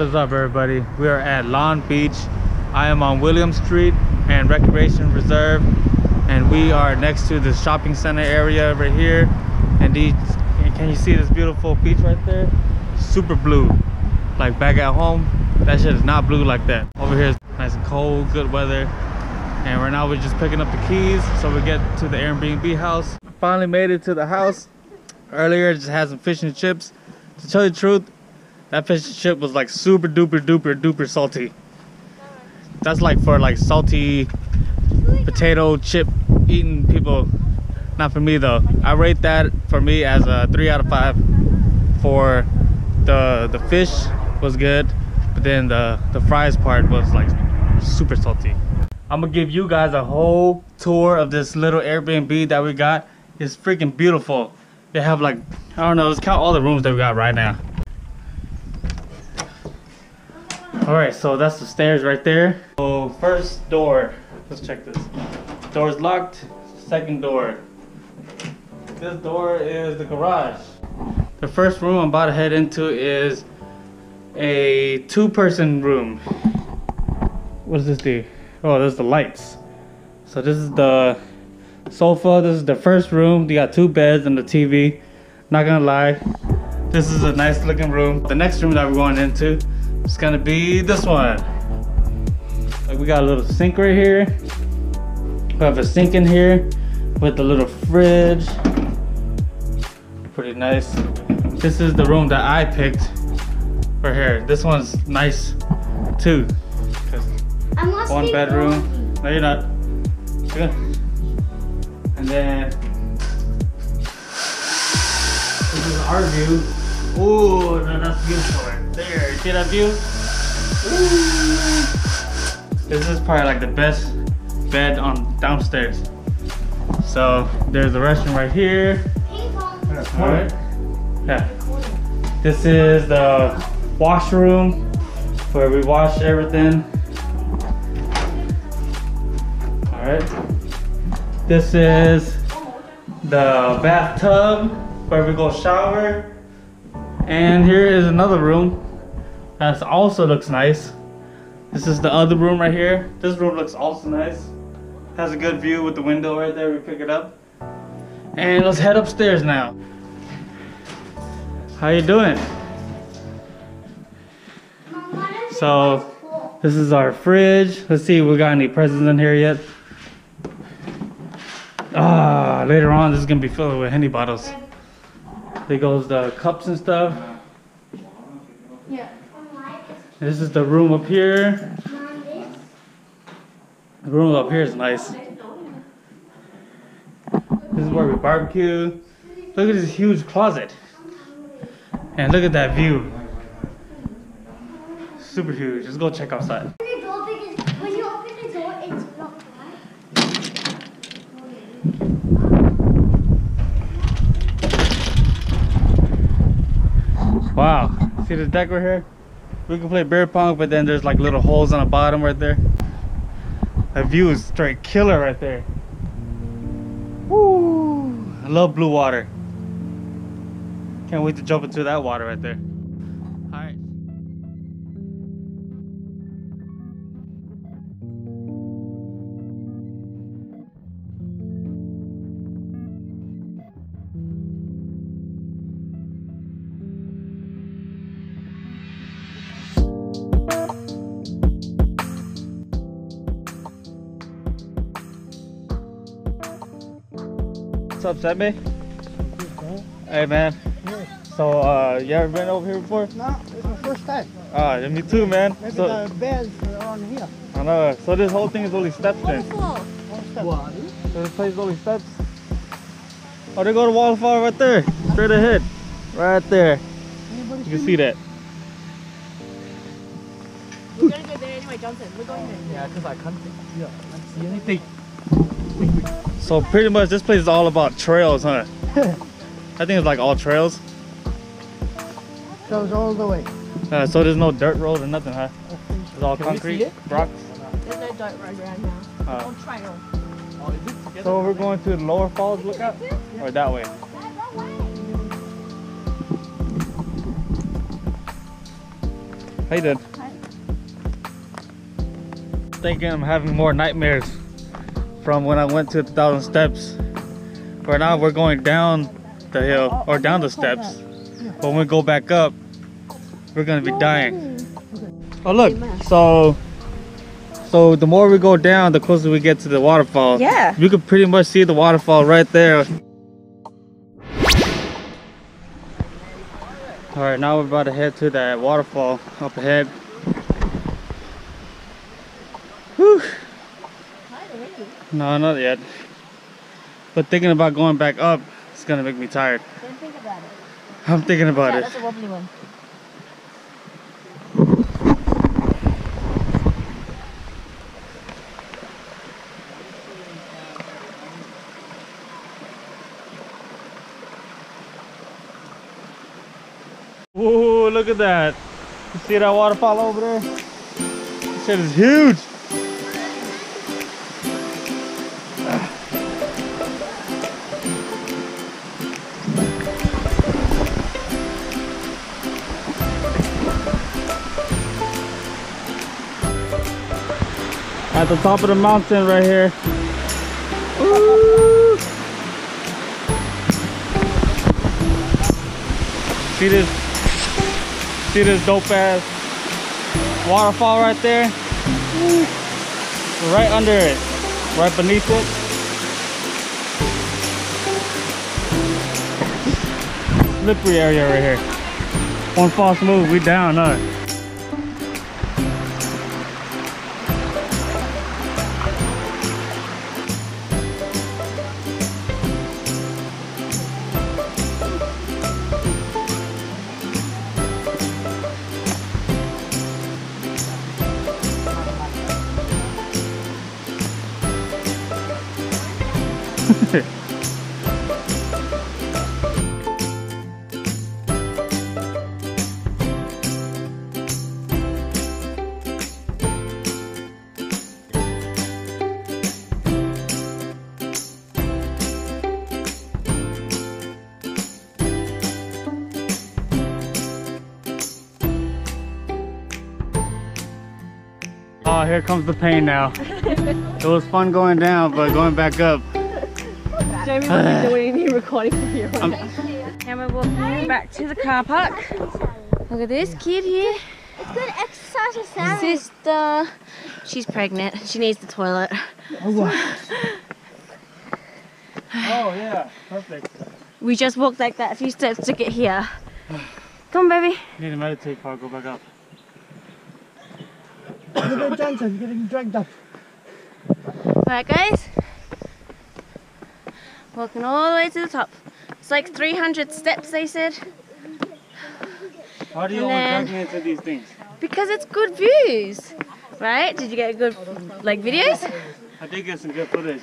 What is up everybody? We are at Lorne Beach. I am on William Street and Recreation Reserve and we are next to the shopping center area over here and these can you see this beautiful beach right there? Super blue. Like back at home, that shit is not blue like that. Over here is nice and cold, good weather. And right now we're just picking up the keys so we get to the Airbnb house. Finally made it to the house. Earlier just had some fish and chips. To tell you the truth, that fish and chip was like super duper duper duper salty. That's like for like salty potato chip eating people. Not for me though. I rate that for me as a three out of five. For the the fish was good, but then the the fries part was like super salty. I'm gonna give you guys a whole tour of this little Airbnb that we got. It's freaking beautiful. They have like I don't know. Let's count all the rooms that we got right now. All right, so that's the stairs right there. So first door, let's check this. Door's locked, second door. This door is the garage. The first room I'm about to head into is a two person room. What does this do? Oh, there's the lights. So this is the sofa, this is the first room. You got two beds and the TV. Not gonna lie, this is a nice looking room. The next room that we're going into it's gonna be this one. Like we got a little sink right here. We have a sink in here with a little fridge. Pretty nice. This is the room that I picked right here. This one's nice too. One bedroom. No, you're not. Good. And then this is our view. Ooh, no, that's beautiful right there. See that view? Ooh. This is probably like the best bed on downstairs. So there's the restroom right here. Alright. Yeah. This is the washroom where we wash everything. Alright. This is the bathtub where we go shower. And here is another room that also looks nice. This is the other room right here. This room looks also nice. Has a good view with the window right there. We pick it up. And let's head upstairs now. How you doing? So this is our fridge. Let's see if we got any presents in here yet. Ah, later on this is gonna be filled with Henny bottles. There goes the cups and stuff. Yeah. This is the room up here. The room up here is nice. This is where we barbecue. Look at this huge closet. And look at that view. Super huge. Let's go check outside. When you open the door, it's locked, right? Wow. See this deck right here? We can play beer pong, but then there's like little holes on the bottom right there. That view is straight killer right there. Woo! I love blue water. Can't wait to jump into that water right there. What's up, Sebe? Hey, man. So, uh, you ever been over here before? No, it's my first time. Ah, yeah, me too, man. Maybe So, the beds are around here. I know. So this whole thing is only steps then. One step. So this place is only steps. Oh, they go to waterfall right there. Straight ahead. Right there. Anybody You can see that. We're gonna go there anyway, Johnson. We're going there. Yeah, because I can't see, yeah, I can't see anything. So pretty much this place is all about trails, huh? I think it's like all trails. Goes all the way. Uh, so there's no dirt road or nothing, huh? It's all Can concrete, it? rocks. There's no dirt road around here. Uh, On trail. so we're going to the lower falls lookout? Or that way? Hey, you doing? Thinking I'm having more nightmares from when I went to the thousand steps. Right now we're going down the hill or down the steps. But when we go back up, we're gonna be dying. Oh look, so so the more we go down, the closer we get to the waterfall. Yeah. You can pretty much see the waterfall right there. All right, now we're about to head to that waterfall up ahead. Whew. No, not yet. But thinking about going back up, it's gonna make me tired. Don't think about it. I'm thinking about Yeah, it. that's a wobbly one. Whoa, look at that. You see that waterfall over there? This shit is huge. The top of the mountain right here. See this See this dope ass waterfall right there? Right under it, right beneath it. Slippery area right here. One false move, we down, huh? Oh, here comes the pain now. it was fun going down, but going back up. Jamie wasn't doing any recording from here. I'm- And we're walking back to the car park. Look at this kid here. It's good exercise for Sister. She's pregnant. She needs the toilet. Oh, wow. Oh yeah, perfect. We just walked like that a few steps to get here. Come on, baby. Need to meditate before I go back up. Look at Johnson getting dragged up. Alright, guys. Walking all the way to the top. It's like 300 steps, they said. How do you And always then- drag me into these things? Because it's good views. Right? Did you get good, like, videos? I did get some good footage.